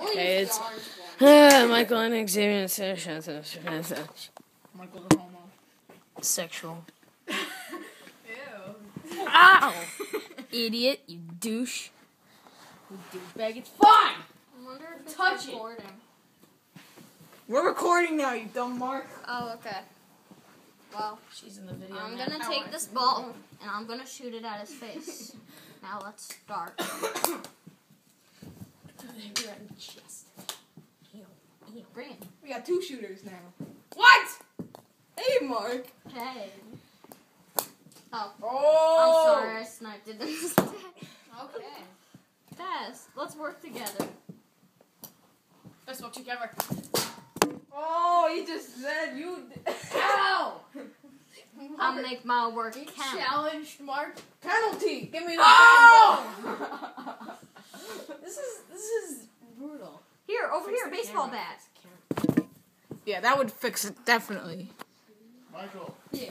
Okay, it's uh, Michael and Xavier Michael the homo. sexual. Ew. Ow! Idiot, you douche. You douchebag. It's fine. I wonder if it's Touch it. recording. We're recording now, you dumb Mark. Oh, okay. Well, She's in the video. I'm now. gonna take this ball and I'm gonna shoot it at his face. now let's start. Bring it. We got two shooters now. What? Hey, Mark. Hey. Oh, Oh. I'm sorry, I sniped it. Okay. Tess, let's work together. Best work together. Oh, he just said you. Ow! I'll make my work He count. challenged Mark. Penalty. Give me the ah Oh! This is this is brutal. Here, over here, the baseball camera. bat. yeah, that would fix it definitely. Michael, Yeah.